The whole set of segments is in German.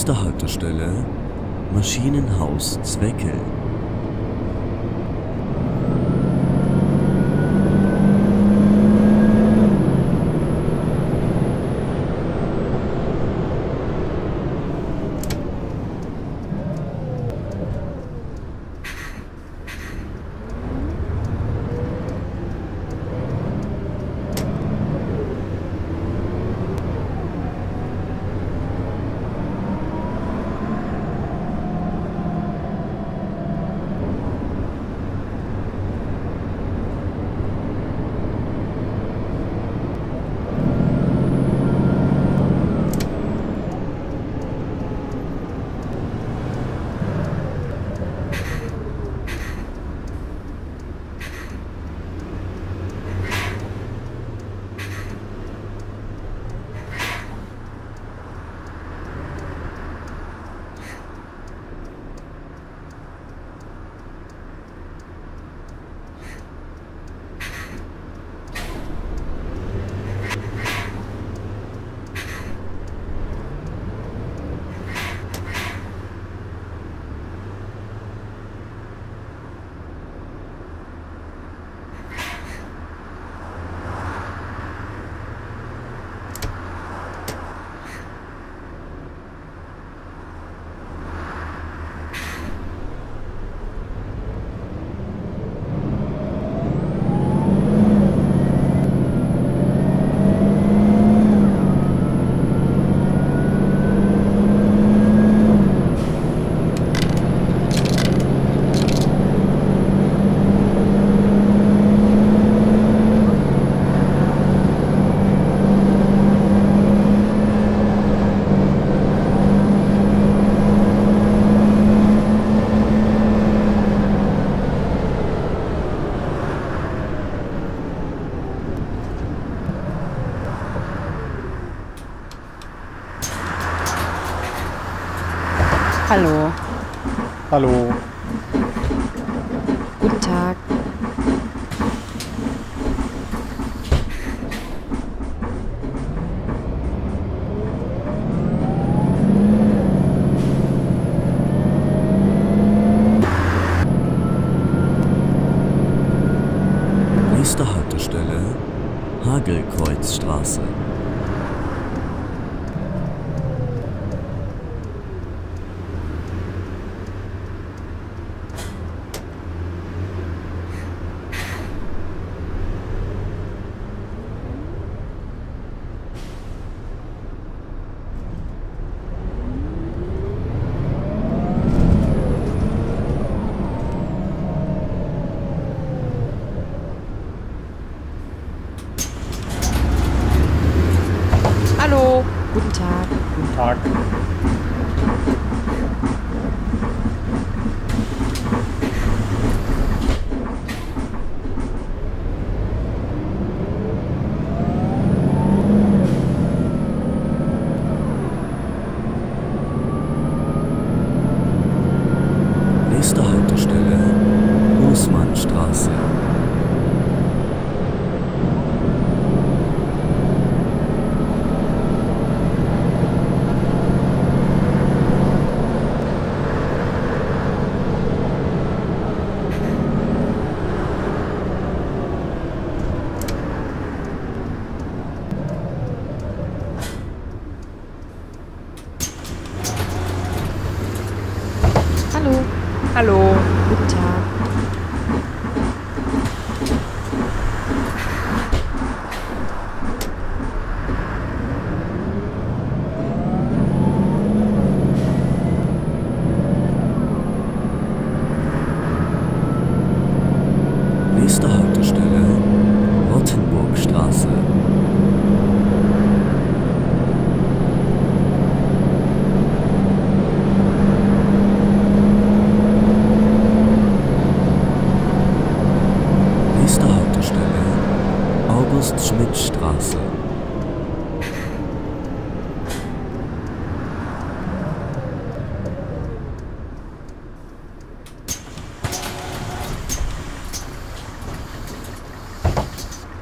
Nächste Haltestelle Maschinenhaus Zwecke Hallo. Guten Tag. Nächste Haltestelle Hagelkreuzstraße.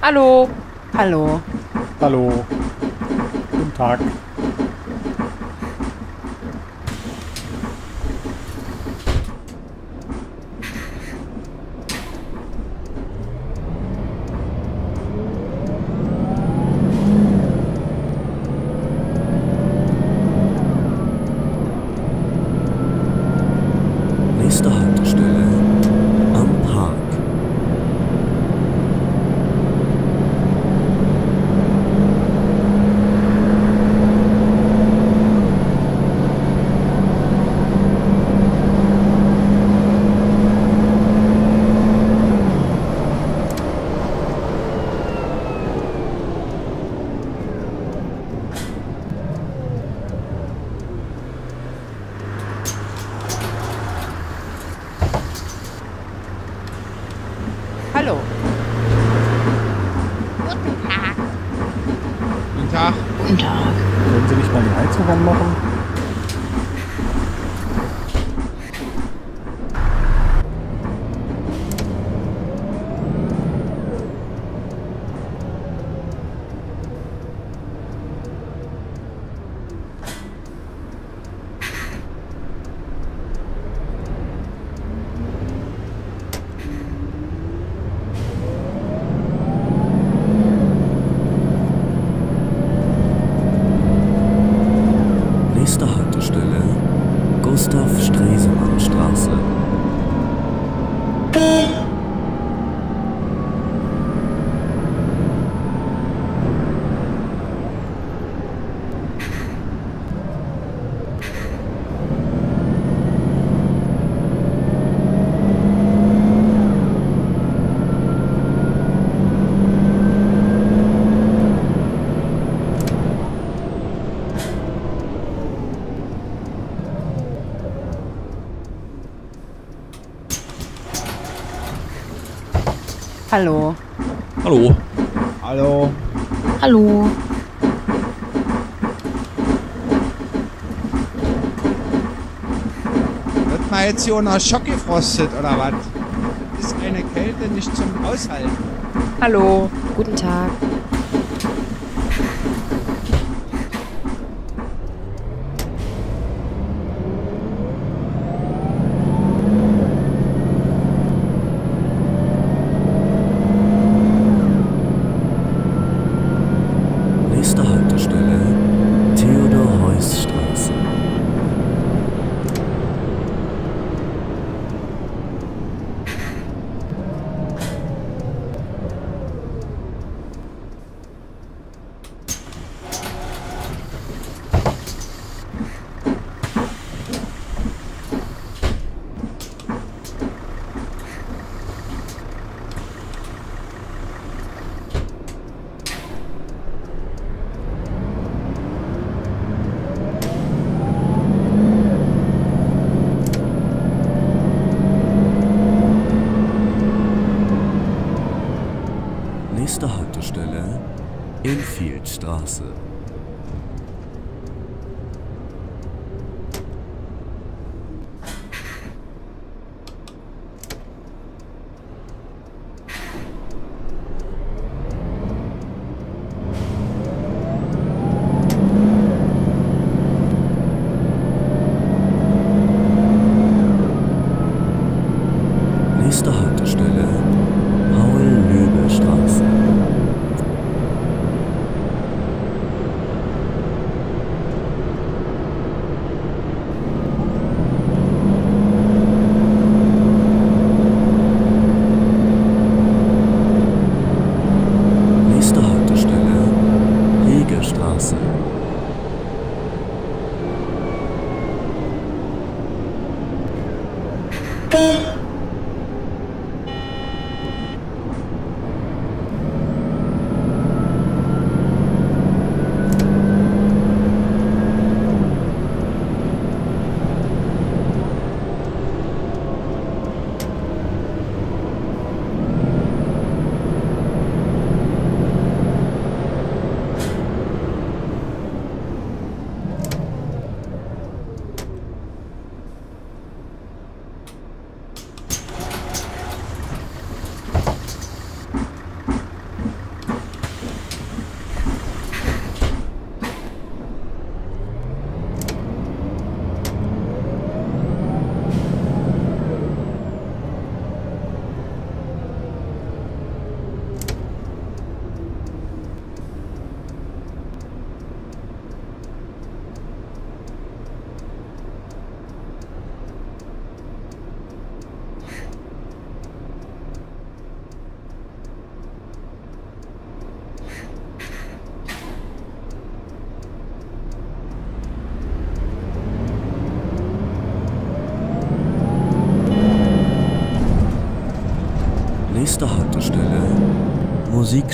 Hallo. Hallo. Hallo. Guten Tag. Nächste Haltestelle. Hallo. Hallo. Hallo. Hallo. Wird man jetzt hier unter Schock gefrostet oder was? Ist eine Kälte nicht zum Aushalten. Hallo. Guten Tag. 公，Musik.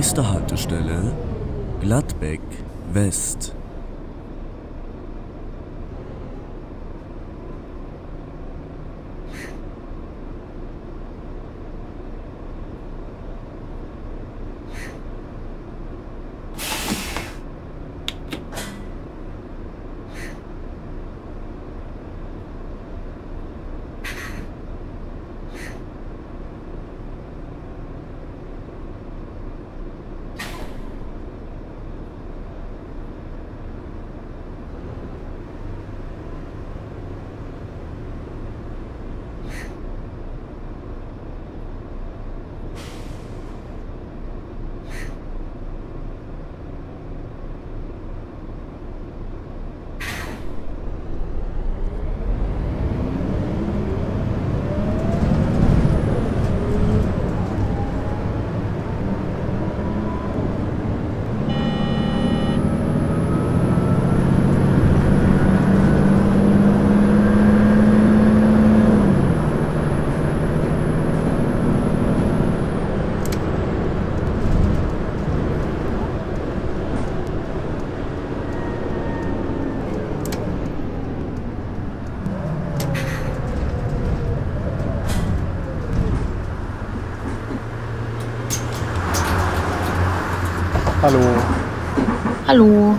Nächste Haltestelle Gladbeck West. Hallo.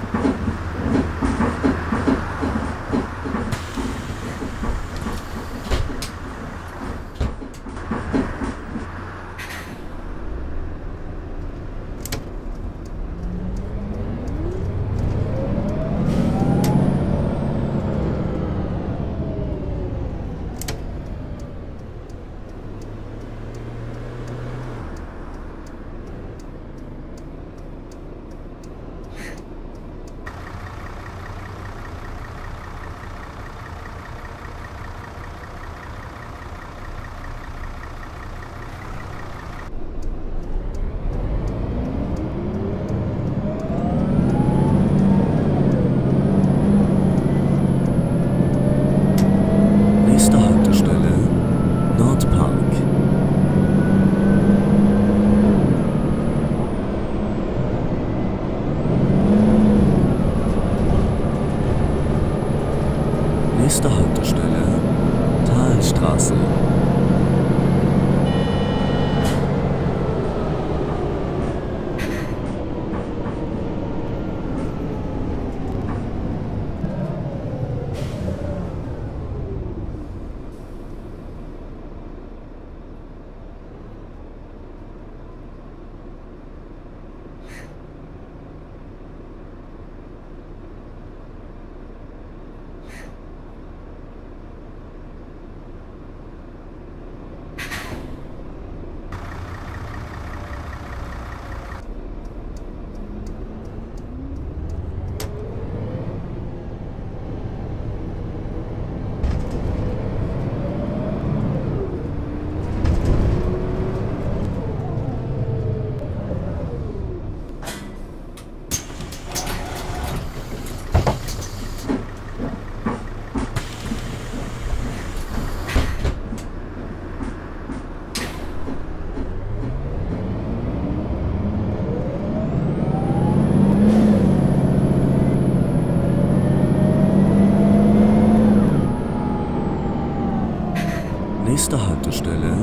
Nächste Haltestelle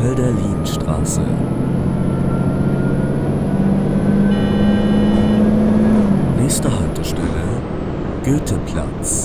Hölderlinstraße. Nächste Haltestelle Goetheplatz.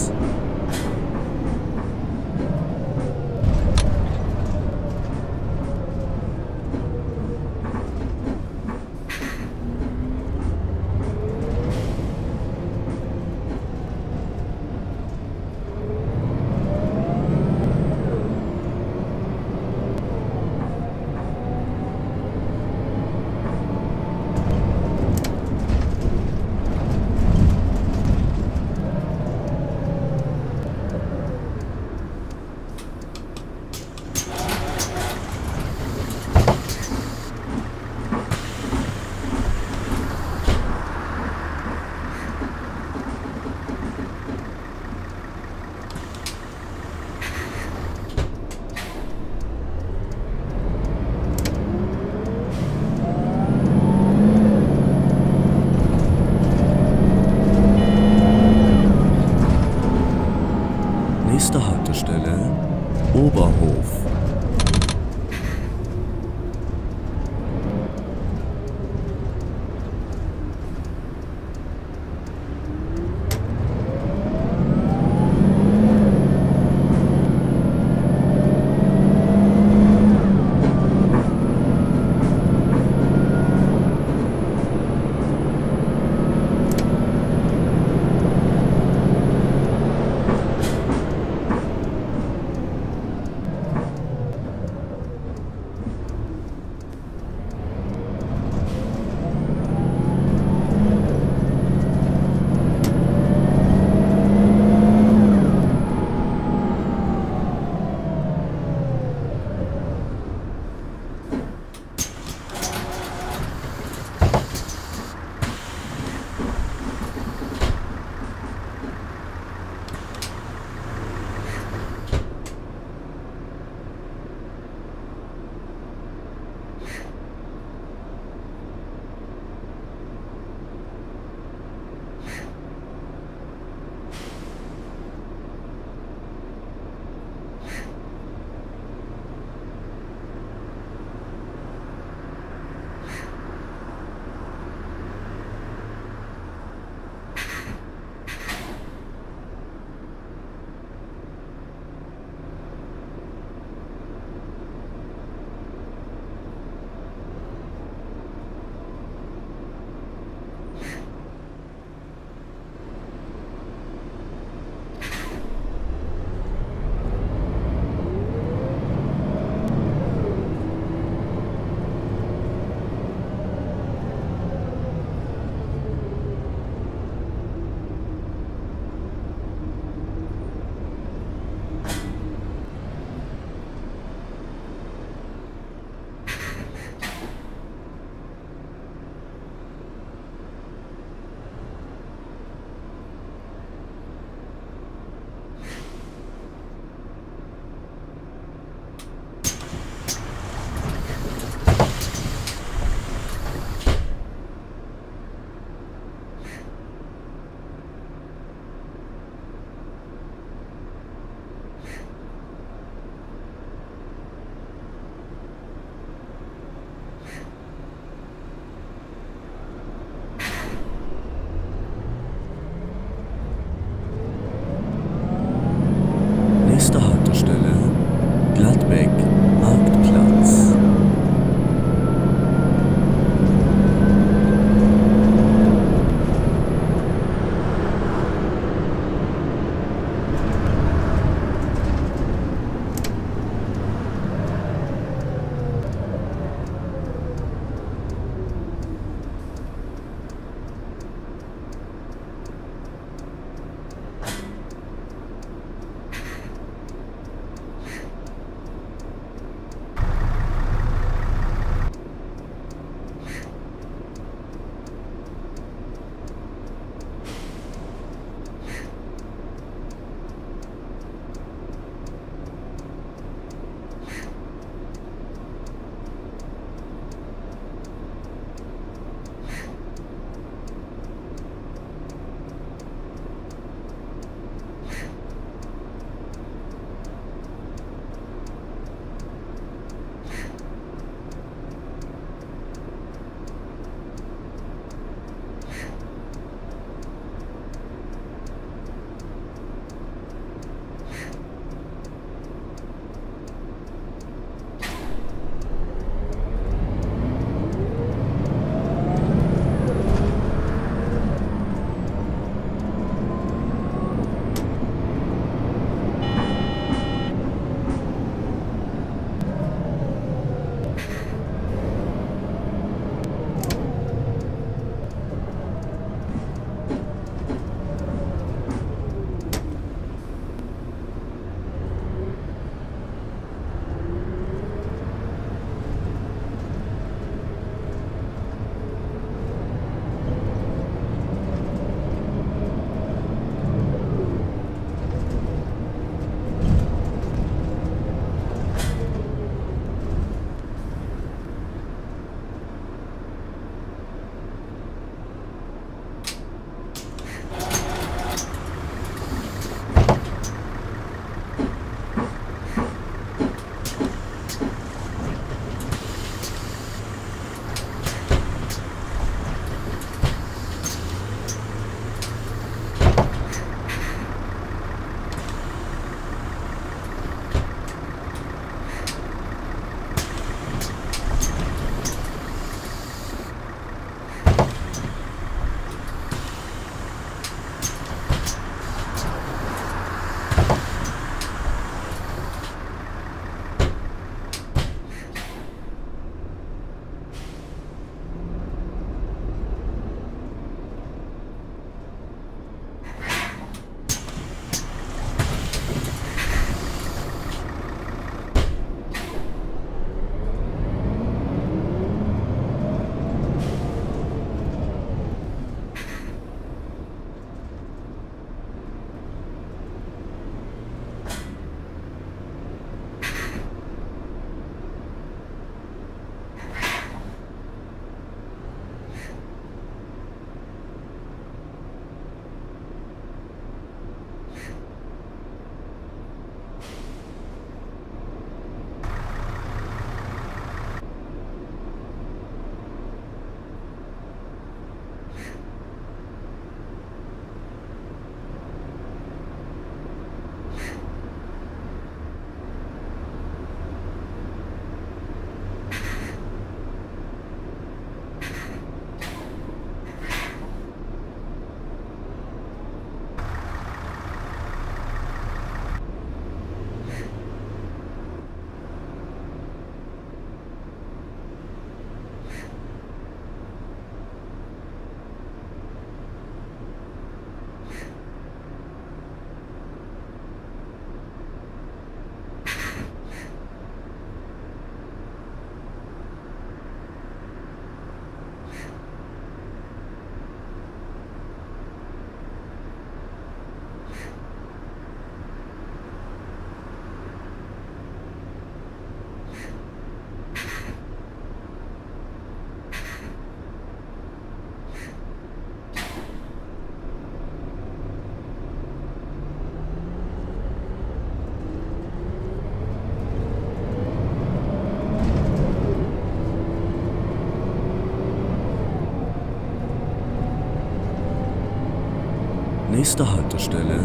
Nächste Haltestelle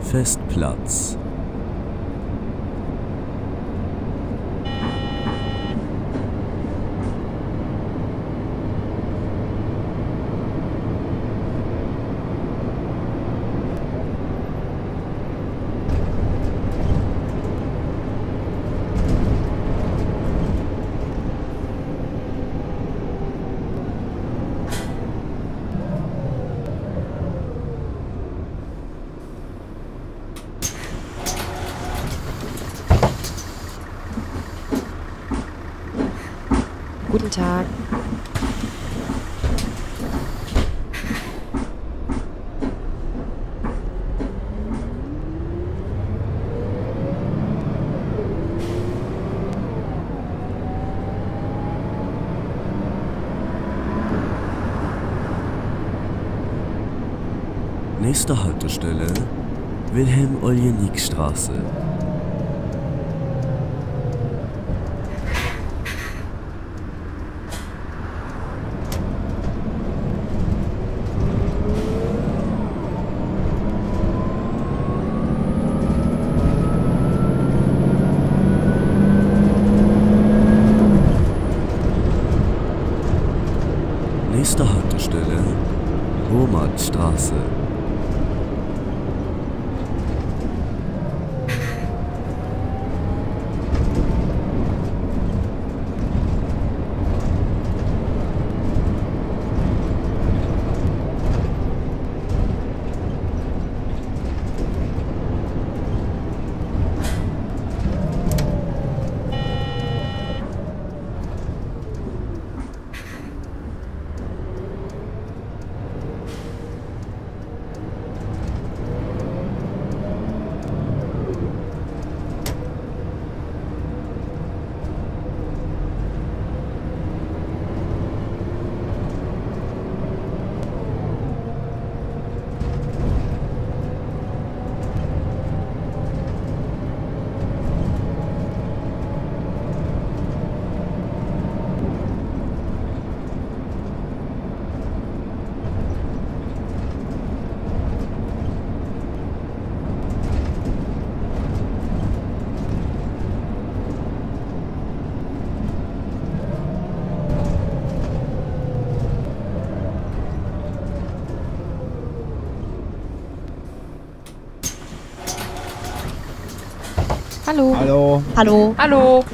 Festplatz. Guten Tag. Nächste Haltestelle Wilhelm-Oljenik-Straße. Nächste Haltestelle Homartstraße. Hallo. Hallo. Hallo. Hallo.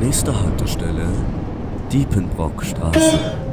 Nächste Haltestelle Diepenbrockstraße.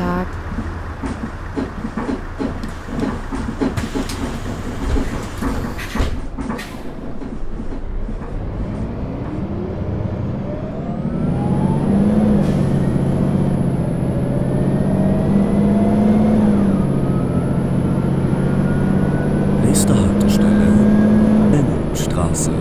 Guten Tag. Nächste Haltestelle Benningstraße.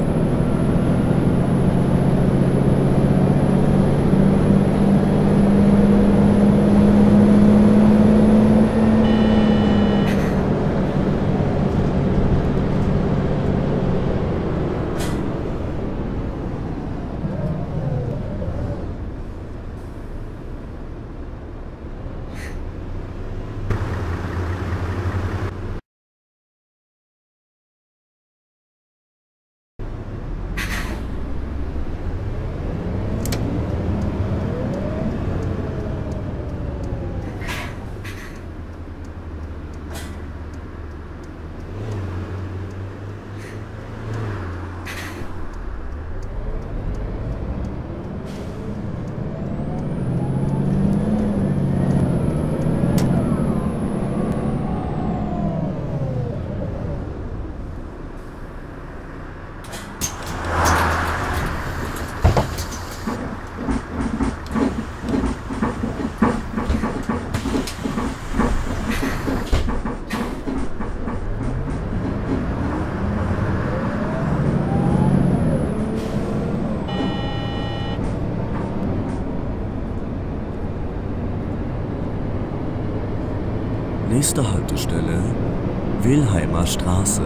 Nächste Haltestelle Wilheimer Straße.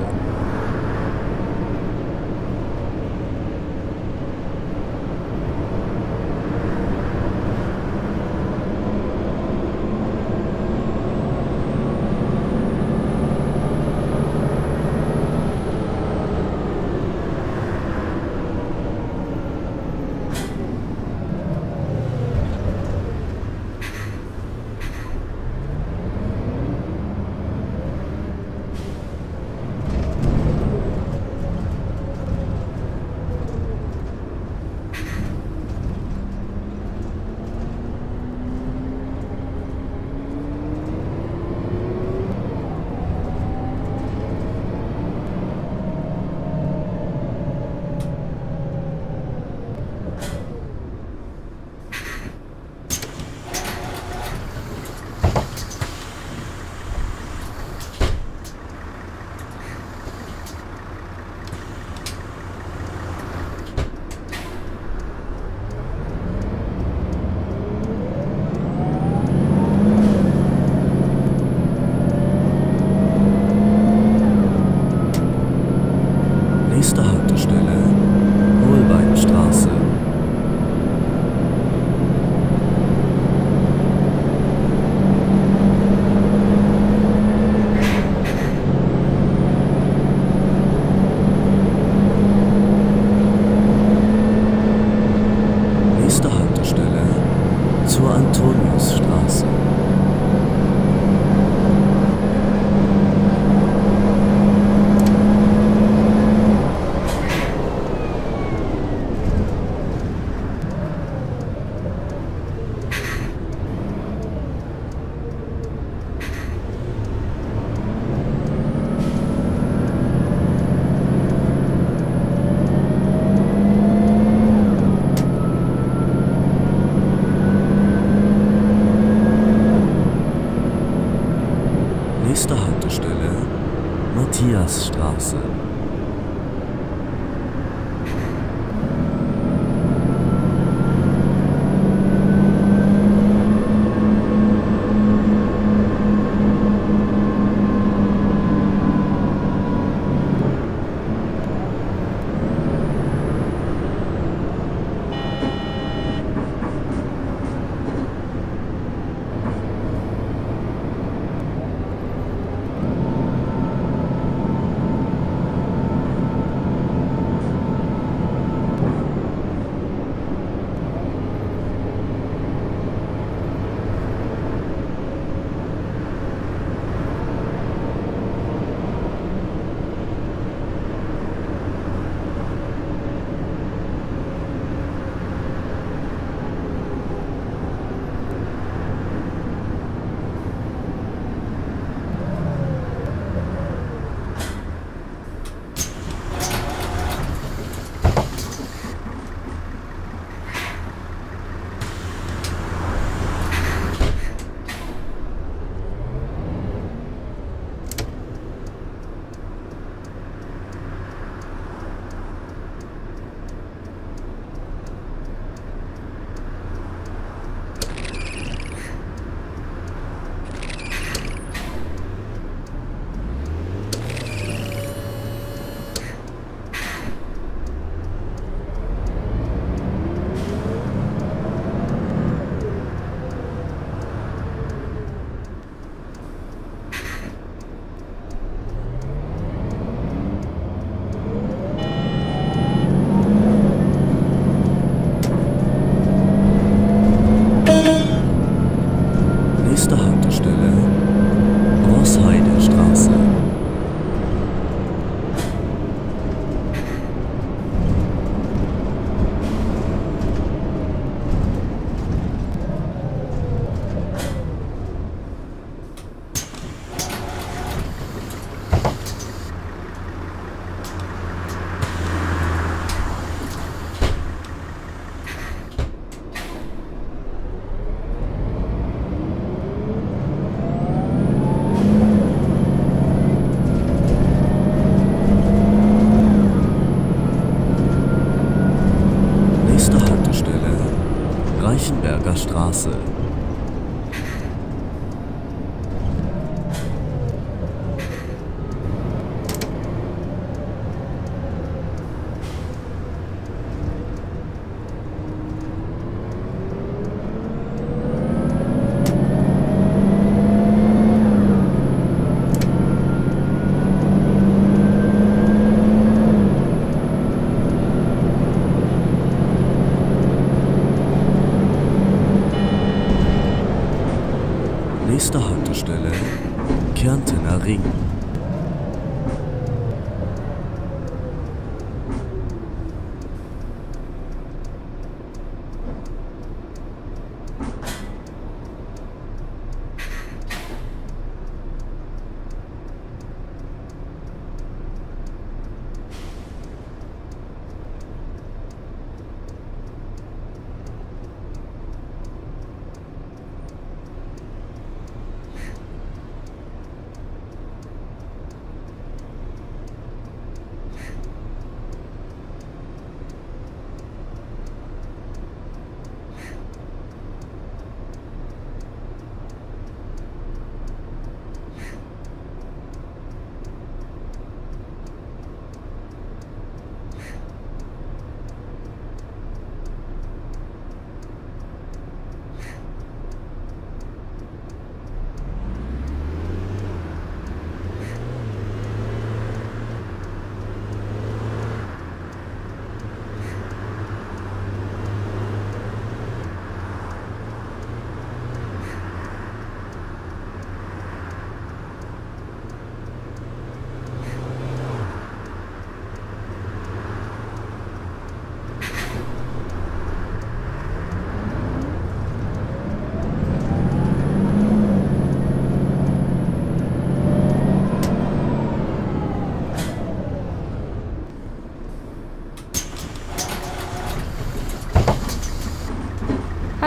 Straße.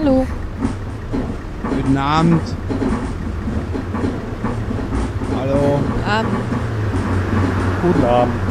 Hallo. Guten Abend. Hallo. Abend. Guten Abend.